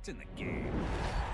It's in the game.